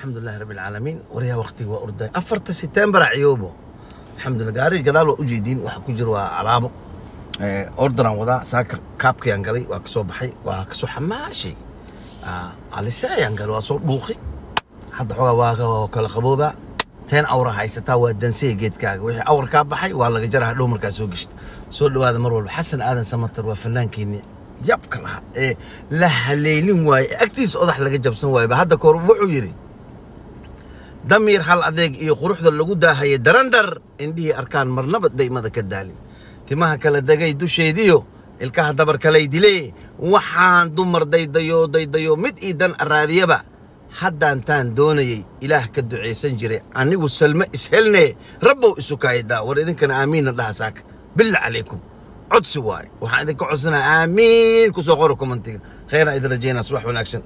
alxamdulilahi rabbi alcaalamiin waryaha waqtiga waa orday afarta setembar ciyoobo. Alxamdulillah gaariga gadaal waa ujeediin waxa ku jira waa alaabo. Orderaan wadaa saakar kaabkayaan galay waa ka soo baxay. Waa ka soo xamaashay. Alise ayaan galay waa soo dhuuqi. Hadda xogaa waa kala qaboobaa teen awra haysataa waa dansaya geedkaaga. Wixii awr kaa baxay waa laga jara hadhow markaa soo geshta. Soo dhawaada mar walba. Xasan aadan samatar waa fanaankeeni yabka lahaa. Ee la haleelin waaye. Agtiisa odax laga jabsan waayeba hadda kahor wuxuu yidhi damiir hal adeeg iyo quruxda lagu daahaya darandar indhihii arkaan marnaba daymada ka daalin. Timaha kala degay dusheediyo ilkaha dabar kalay dilee waxaan dumar daydayo daydayo mid ii dan araadiyaba haddaan taan doonayey ilaah ka ducaysan jiray anigu salme ishelne rabbow isu kaayadaa war idinkana aamiinna dhaha saaka billa calaykum. Codsi waaye waxaan idinka codsanaa aamiin. Ku soo qora komantiga. Khayraa idin rajaynaa subax wanaagsan